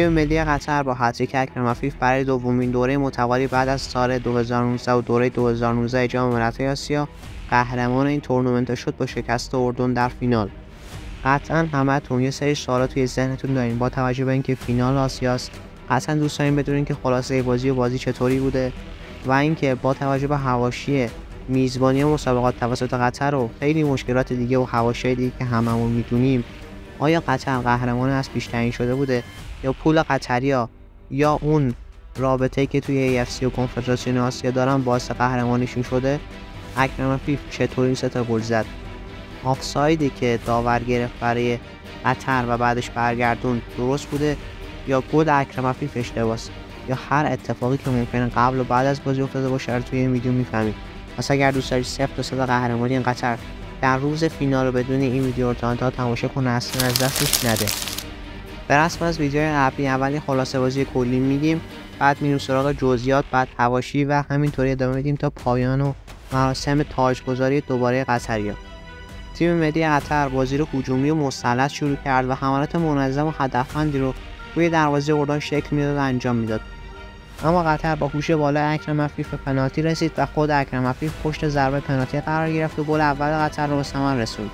تیم ملی قطر با هتریک اکرم افیف برای دومین دوره متوالی بعد از سال 2019 و دوره 2019 جام ملت‌های آسیا قهرمان این تورنمنت شد با شکست اردن در فینال. قطعا همتون یه سری سوالات توی ذهنتون دارین. با توجه به اینکه فینال آسیاست قطعا دوست دارین بدونین که خلاصه بازی و بازی چطوری بوده و اینکه با توجه به حواشی میزبانی مسابقات توسط قطر و خیلی مشکلات دیگه و حواشی دیگه که هممون می‌دونیم آیا قطر قهرمان از پیش تعیین شده بوده؟ یا پول قطریا یا اون رابطه که توی AFC و کنفدراسیون آسیا دارن باعث قهرمانیشون شده اکرم عفیف چطور این سه تا گل زد؟ آفسایدی که داور گرفت برای قطر و بعدش برگردون درست بوده یا گل اکرم عفیف اشتباس؟ یا هر اتفاقی که ممکنه قبل و بعد از بازی افتاده باشه رو توی این ویدیو می‌فهمید. پس اگر دوست داری صفر تا صد قهرمانی قطر در روز فینال رو بدون این ویدیو رو تا تماشا کنه اصلا از دستش نده. به رسم از ویدیو قبلی اولی خلاصه بازی کلی میگیم. بعد میریم سراغ جزئیات بعد هواشی و همینطوری ادامه میدیم تا پایان و مراسم تاجگذاری دوباره قطریا تیم ملی قطر بازی رو هجومی و مسلط شروع کرد و حملات منظم و هدفمندی رو روی دروازه اردن شکل می‌داد و انجام می‌داد. اما قطر با هوش بالا اکرم افیف به پنالتی رسید و خود اکرم افیف پشت ضربه پنالتی قرار گرفت و گل اول قطر رو به ثمر رسوند.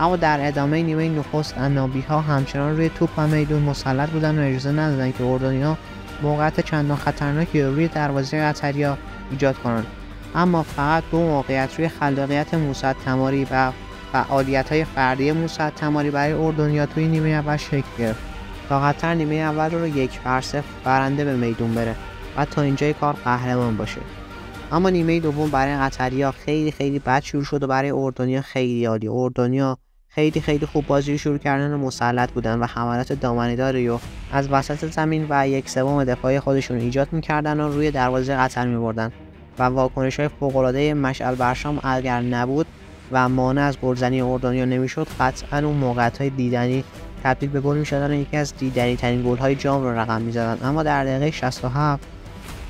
اما در ادامه نیمه نخست انابی ها همچنان روی توپ و میدون مسلط بودن و اجازه ندادن که اردنیا موقعیت چندان خطرناکی روی دروازه قطریا ایجاد کنند. اما فقط دو موقعیت روی خلاقیت موسی تماری و فعالیت های فردی موسی تماری برای اردنیا توی نیمه اول شکل گرفت. تا قطر نیمه اول رو یک بر برنده به میدون بره و تا اینجای کار قهرمان باشه. اما نیمه دوم برای قطریا خیلی خیلی بد شروع شد و برای اردنیا خیلی عالی. اردنیا خیلی خیلی خوب بازی شروع کردن و مسلط بودن و حملات دامنه‌داری و از وسط زمین و یک سوم دفاعی خودشون ایجاد می‌کردن و روی دروازه قطر میبردن. و واکنش های فوق‌العاده مشعل برشام اگر نبود و مانع از گلزنی اردنیا نمی‌شد قطعا اون موقعیت های دیدنی تبدیل به گل می‌شدن و یکی از دیدنی ترین گل های جام رو رقم می‌زدن. اما در دقیقه 67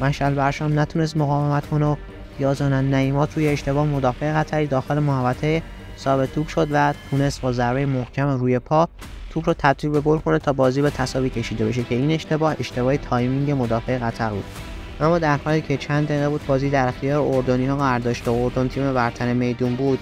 مشعل برشام نتونست مقاومت کنه و یازان نیمات روی اشتباه مدافع قطری داخل محوطه صاحب توپ شد و تونست با ضربه محکم روی پا توپ رو تبدیل به گل کنه تا بازی به تساوی کشیده بشه که این اشتباه اشتباه timing مدافع قطر بود. اما در حالی که چند دقیقه بود بازی در اختیار اردنی ها قرار داشت و اردن تیم برتر میدون بود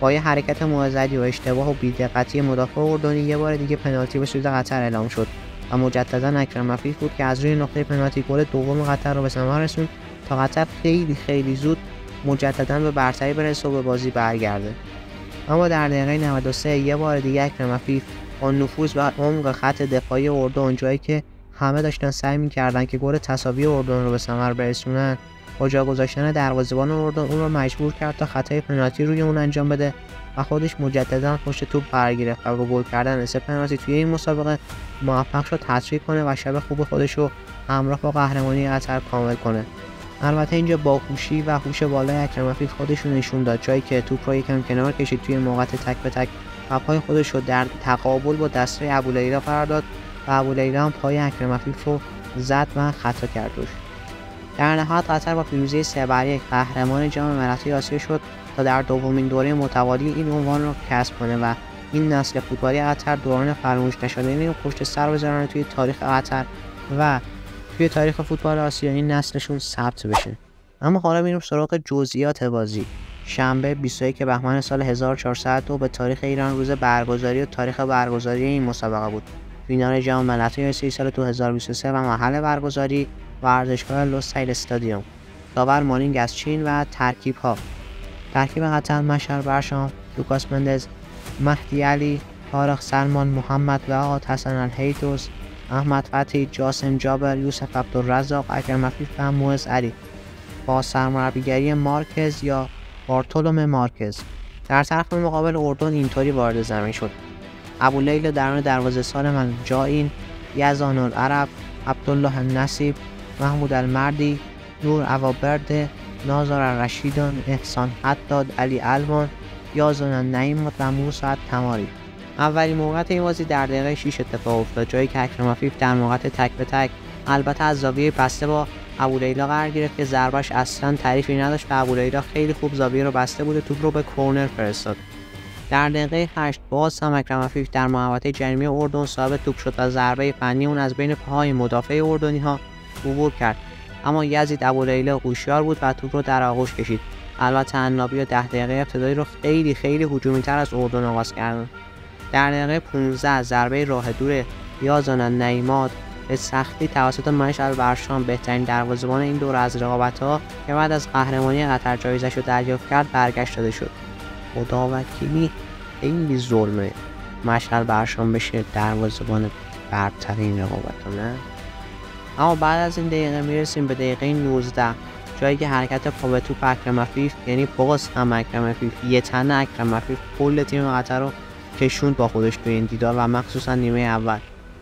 با یه حرکت موزدی و اشتباه و بیدقتی مدافع اردنی یه بار دیگه پنالتی به سود قطر اعلام شد. و مجددا اکرم عفیف بود که از روی نقطه پنالتی گل دوم قطر رو به ثمر رسوند تا قطر خیلی خیلی زود مجددا به برتری برسه و به بازی برگرده. اما در دقیقه 93 یه بار دیگه اکرم افیف با نفوذ و عمق خط دفاعی اردن جایی که همه داشتن سعی می‌کردن که گل تساوی اردن رو به ثمر برسونن با جا گذاشتن دروازه‌بان اردن اون رو مجبور کرد تا خطای پنالتی روی اون انجام بده و خودش مجددا پشت توپ قرار گرفت و با گل کردن سه پنالتی توی این مسابقه موفق شد هتریک کنه و شب خوب خودش رو همراه با قهرمانی قطر کامل کنه. البته اینجا باهوشی و هوش بالای اکرم افیف خودشون نشون داد. جایی که توپ رو یکم کنار کشید توی موقعیت تک به تک. و پای خودش رو در تقابل با دسته ابولیلا قرار داد و ابولیلا هم پای اکرم افیف رو زد و خطا کرد در نهایت قطر با پیروزی سه بر یک قهرمان جام ملت‌های آسیا شد تا در دومین دوره متوالی این عنوان را کسب کنه و این نسل فوتبالی قطر دوران فراموش نشده این پشت سر بذارن توی تاریخ قطر و توی تاریخ فوتبال آسیا این نسلشون ثبت بشه. اما حالا میریم سراغ جزئیات بازی. شنبه 21 بهمن سال 1402 به تاریخ ایران روز برگزاری و تاریخ برگزاری این مسابقه بود. فینال جام ملت‌های آسیا سال 2023 و محل برگزاری ورزشگاه لوسایل استادیوم. داور ما نینگ از چین و ترکیب ها ترکیب قطر مشعل برشام لوکاس مندز مهدی علی طارق سلمان محمد و آقا حسن الهیدوس احمد فتحی جاسم جابر یوسف عبدالرزاق اکرم مفیف و موز علی. با سرمربیگری مارکز یا بارتولوم مارکز. در طرف مقابل اردن اینطوری وارد زمین شد. ابو لیل درون دروازه سالم جاین یزان العرب عبدالله النصیب محمود المردی نور عوابرد نازار رشیدان احسان حداد علی المان یازان نعیم و موسا تماری اولین موقعیت این بازی در دقیقه 6 اتفاق افتاد. جایی که اکرم افیف در موقعیت تک به تک البته از زاویه بسته با ابولیلا قرار گرفت که ضربش اصلا تعریفی نداشت و ابولیلا خیلی خوب زاویه رو بسته بود و توپ رو به کورنر فرستاد. در دقیقه 8 باز هم اکرم عفیف در محوطه جریمه اردن صاحب توپ شد و ضربه فنی اون از بین پاهای مدافع اردنی ها عبور کرد. اما یزید ابولیله هوشیار بود و توپ رو در آغوش کشید. البته عنابی ده دقیقه ابتدایی رو خیلی خیلی هجومی تر از اردن آغاز کردن. در دقیقه 15 ضربه راه دور یازان نیماد به سختی توسط مشعل برشان بهترین دروازه‌بان این دور از رقابت ها که بعد از قهرمانی قطر جایزش رو دریافت کرد برگشت داده شد. خدا وکیلی خیلی ظلمه. مشعل برشان بشه دروازه‌بان برترین رقابت نه؟ اما بعد از این دقیقه می‌رسیم به دقیقه 19 جایی که حرکت پا به توپ اکرم یعنی باز هم اکرم عفیف یه تن اکرم عفیف کل تیم قطر رو کشوند با خودش توی این دیدار و مخصوصا نیمه اول.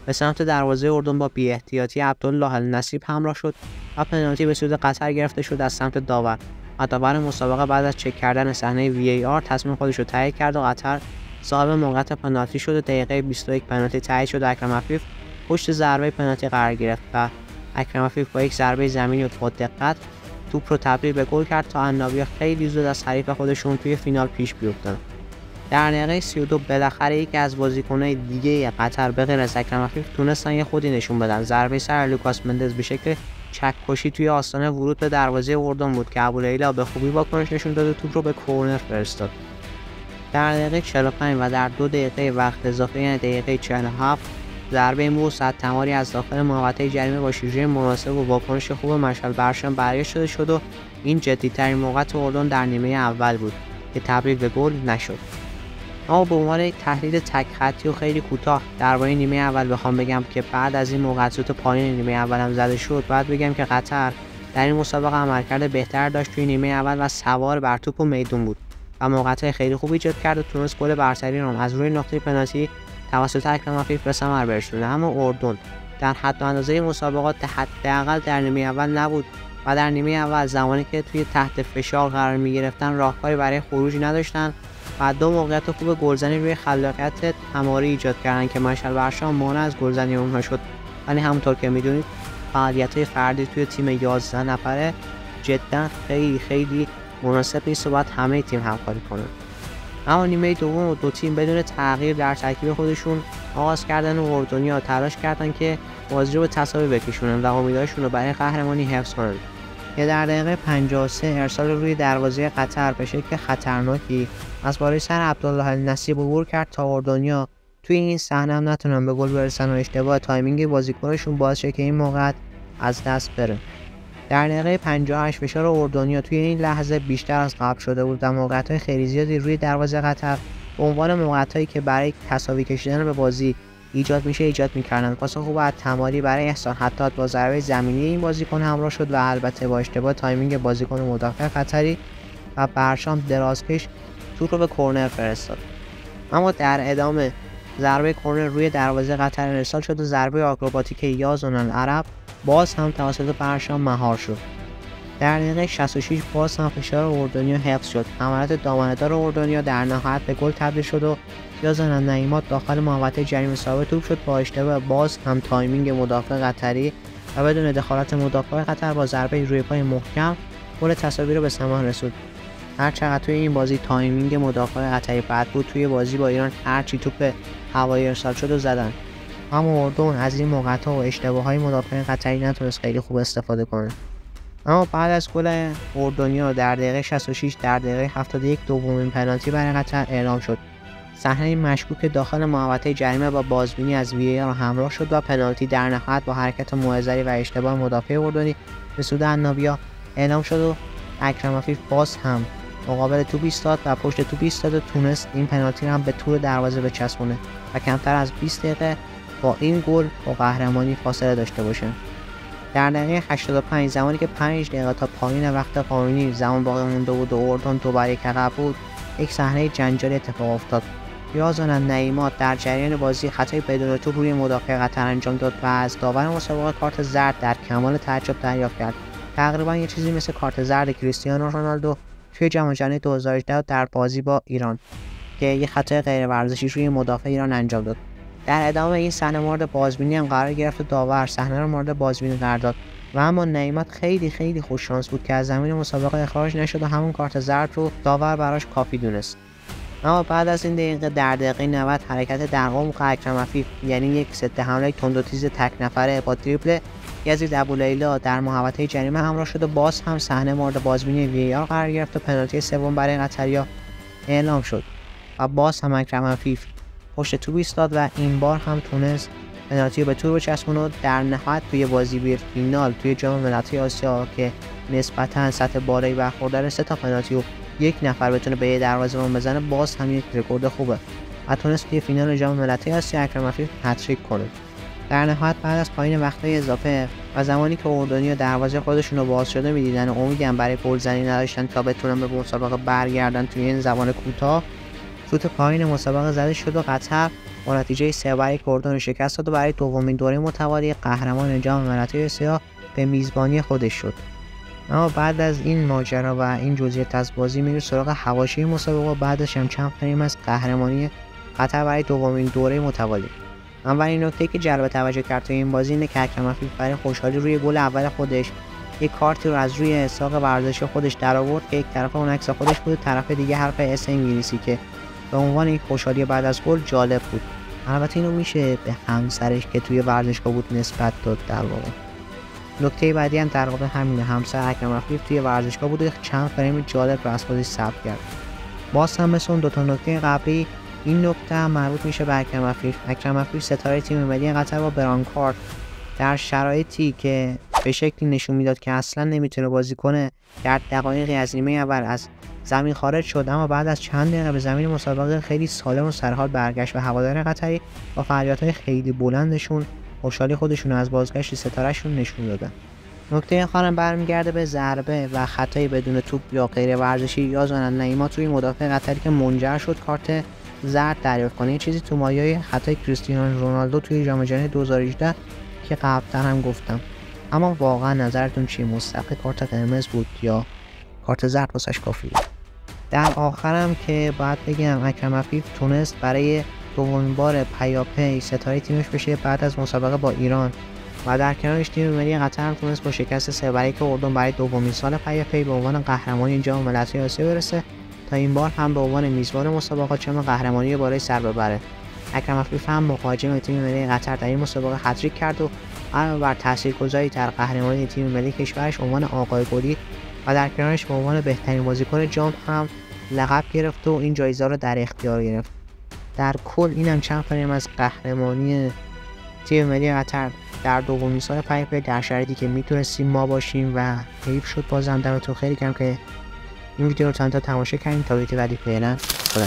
به سمت دروازه اردن با بیاحتیاطی عبدالله النصیب همراه شد و پنالتی به سود قطر گرفته شد از سمت داور. و داور مسابقه بعد از چک کردن صحنه VAR تصمیم خودش رو تایید کرد و قطر صاحب موقعیت پنالتی شد و دقیقه 21 پنالتی تایید شد اکرم عفیف پشت ضربه پنالتی قرار گرفت و اکرم عفیف با یک ضربه زمینی و با دقت توپ رو تبدیل به گل کرد تا عنابیا خیلی زود از حریف خودشون توی فینال پیش بیفتن. در دقیقه 32 بالاخره یکی از بازیکنهای دیگه قطر به غیر از اکرم تونستن یه خودی نشون بدن. ضربه سر لوکاس مندز به شکل چکشی توی آستانه ورود به دروازه اردن بود که ابولیلا به خوبی واکنش نشون داد و توپ رو به کورنر فرستاد. در دقیقه 45 و در دو دقیقه وقت اضافه یعنی دقیقه 47 ضربه مو صد تماری از داخل محوطه جریمه با شیرجه مناسب و واکنش خوب مشعل برشان برگشت شده شد و این جدیترین موقعیت اردن در نیمه اول بود که تبدیل به گل نشد. اما به عنوان تحلیل تک خطی و خیلی کوتاه درباره نیمه اول بخوام بگم که بعد از این موقعیت پایین نیمه اول هم زده شد بعد بگم که قطر در این مسابقه عملکرد بهتر داشت توی نیمه اول و سوار بر توپ و میدون بود و موقعیت خیلی خوب ایجاد کرد و تونست گل برتری را از روی نقطه پنالتی توسط اکرم عفیف به ثمر برسونه. اما اردن در حد و اندازه مسابقات حداقل در نیمه اول نبود و در نیمه اول زمانی که توی تحت فشار قرار می گرفتن راهکاری برای خروجی نداشتن دو موقعیت خوب گلزنی روی خلاقیت تماری ایجاد کردن که مشعل برشان مانع از گلزنی اونها شد. ولی همونطور که می‌دونید فعالیت های فردی توی تیم 11 نفره جدا خیلی خیلی مناسب نیست و همه تیم همکاری کنن. اما نیمه دوم دو تیم بدون تغییر در ترکیب خودشون آغاز کردن و اردنیا تلاش کردن که بازی رو به تساوی بکشونن و امیدهاشون رو برای قهرمانی حفظ کنن. که در دقیقه 53 ارسال روی دروازه قطر به شکل خطرناکی از بالای سر عبدالله النصیب عبور کرد تا اردنیا. توی این صحنه هم نتونن به گل برسن و اشتباه timing بازیکنشون باعث شه که این موقعیت از دست بره. در دقیقه 58 فشار اردنیا توی این لحظه بیشتر از قبل شده بود و موقعیت خیلی زیادی روی دروازه قطر به عنوان موقعیت که برای تساوی کشیدن به بازی ایجاد میشه ایجاد می‌کردن. پاس خوب از تماری برای احسان حداد با ضربه زمینی این بازیکن همراه شد و البته با اشتباه timing بازیکن مدافع قطری و برشام درازکش توپ رو به کرنر فرستاد. اما در ادامه ضربه کرنر روی دروازه قطر ارسال شد و ضربه آکروباتیک یزن العرب باز هم توسط برشام مهار شد. در دقیقه 66 باز هم فشار اردنیا حفظ شد. عملیات دامنهدار اردنیا در نهایت به گل تبدیل شد و یزن نعیمات داخل محوطه جریمه صاحب توپ شد. با اشتباه باز هم timing مدافع قطری و بدون دخالت مدافع قطر با ضربه روی پای محکم گل تساوی رو به ثمر رسوند هر چقدر توی این بازی timing مدافع قطری بد بود توی بازی با ایران هرچی توپ هوایی ارسال شد و زدن. اما اردن از این موقعیت و اشتباه های مدافع قطری نتونست خیلی خوب استفاده کنه. اما بعد از گل اردنیا در دقیقه 66 در دقیقه 71 دومین پنالتی برای قطر اعلام شد. صحنه مشکوک داخل محوطه جریمه با بازبینی از وی را همراه شد و پنالتی در نهایت با حرکت موزری و اشتباه مدافع اردنی به سود عنابیا اعلام شد و اکرم باز هم مقابل توپ ایستاد و پشت توپ ایستاد و تونست این پنالتی هم به طول دروازه بچسبونه و کمتر از 20 دقیقه با این گل با قهرمانی فاصله داشته باشه. در دقیقه 85 زمانی که 5 دقیقه تا پایین وقت قانونی زمان باقی مونده بود و اردن دوباره یک عقب بود یک صحنه جنجالی اتفاق افتاد. یازان نعیمات در جریان بازی خطای بدون توپ روی مدافع قطر انجام داد و از داور مسابقه کارت زرد در کمال تعجب دریافت کرد. تقریبا یه چیزی مثل کارت زرد کریستیانو رونالدو توی جام جهانی 2018 در بازی با ایران که یه خطای غیر ورزشی روی مدافع ایران انجام داد. در ادامه این صحنه مورد بازبینی هم قرار گرفت داور صحنه رو مورد بازبینی قرار داد. و اما نعیمت خیلی خیلی خوش شانس بود که از زمین مسابقه اخراج نشد و همون کارت زرد رو داور براش کافی دونست. اما بعد از این دقیقه در دقیقه 90 حرکت در عمق اکرم عفیف یعنی یک ضد حمله تند و تک نفره با دریبل یزید ابولیلا در محوطه جریمه همراه شده باز هم صحنه مورد بازبینی VAR قرار گرفت و پنالتی سوم برای قطریا اعلام شد و باز هم اکرم عفیف پشت توپ ایستاد و این بار هم تونست پنالتی به تور بچسبونه در نهایت توی بازی بیر فینال توی جام ملت‌های آسیا که نسبتا سطح بالایی برخوردار سه تا پنالتی و یک نفر بتونه به یه دروازه‌بان بزنه باز هم یک رکورد خوبه و تونست توی فینال جام ملت‌های آسیا اکرم عفیف هتریک کنه. در نهایت بعد از پایان وقتهای اضافه و زمانی که اردنی دروازه خودشون رو باز شده می‌دیدن و امیدی هم برای گلزنی نداشتن تا بتونن به مسابقه برگردن توی این زمان کوتاه سوت پایان مسابقه زده شد و قطر با نتیجه سه بر اردن شکست داد و برای دومین دوره متوالی قهرمان جام ملت‌های آسیا به میزبانی خودش شد. اما بعد از این ماجرا و این جزئیات از بازی میره سراغ حواشی مسابقه و بعدش هم چند از قهرمانی قطر برای دومین دوره متوالی. اولین نکته که جلب توجه کرد توی این بازی اینه که افیف برای خوشحالی روی گل اول خودش یک کارتی رو از روی اساق ورزشی خودش در آورد که یک طرف اون عکس خودش بود طرف دیگه حرف اس انگلیسی که به عنوان یک خوشحالی بعد از گل جالب بود. البته اینو میشه به همسرش که توی ورزشگاه بود نسبت داد در واقع. نکته بعدی هم در واقع همینه. همسر اکرم افیف توی ورزشگاه بود چند فریم جالب رو از خودش ثبت کرد. باز هم مثل اون دو تا نکته قبلی این نکته هم مربوط میشه به اکرم افیف اکرم افیف ستاره تیم ملی قطر با برانکارد. در شرایطی که به شکلی نشون می‌داد که اصلا نمی‌تونه بازی کنه در دقایقی از نیمه اول از زمین خارج شد اما بعد از چند دقیقه به زمین مسابقه خیلی سالم و سرحال برگشت و هوادار قطری با فریادهای خیلی بلندشون خوشحالی خودشون از بازگشت ستارهشون نشون دادن. نکته آخرم برمیگرده به ضربه و خطای بدون توپ یا غیر ورزشی یا زنن نیما توی مدافع قطری که منجر شد کارت زرد دریافت کنه. چیزی تو مایه خطای کریستیانو رونالدو توی جام جهانی 2018 که قبلتر هم گفتم. اما واقعا نظرتون چیه مستحق کارت قرمز بود یا کارت زرد واسش کافی بود؟ در آخرم که باید بگم اکرم افیف تونست برای دومین بار پیاپی ستاره تیمش بشه بعد از مسابقه با ایران. و در کنارش تیم ملی قطر تونست با شکست سه که اردن برای دومین سال پیاپی به عنوان قهرمانی جام ملت‌های آسیا برسه. تا این بار هم به عنوان میزبان مسابقات چم قهرمانی بالای سر ببره. اکرم افیف هم مهاجم تیم ملی قطر در این مسابقه هتریک کرد و علاوه بر تاثیرگذاری در قهرمانی تیم ملی کشورش عنوان آقای گلی و در کنارش به عنوان بهترین بازیکن جام هم لقب گرفت و این جایزه رو در اختیار گرفت. در کل اینم چند فریم از قهرمانی تیم ملی قطر در دومین سال پیاپی در شرایطی که می‌تونستیم ما باشیم و حیف شد بازم دمتون خیلی گرم که این ویدیو رو تا انتها تماشا کردین تا ویدیو بعدی فعلا خدا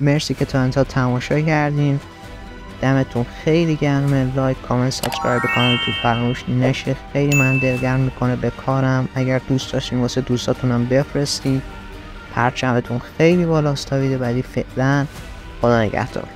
مرسی که تا انتها تماشا کردین. دمتون خیلی گرمه. like comment subscribe کانال تو فراموش نشه. خیلی من دلگرم می‌کنه به کارم. اگر دوست داشتین واسه دوستاتونم بفرستین. پرچمتون خیلی بالاست تا ویدیو بعدی فعلا. خدا نگهدار.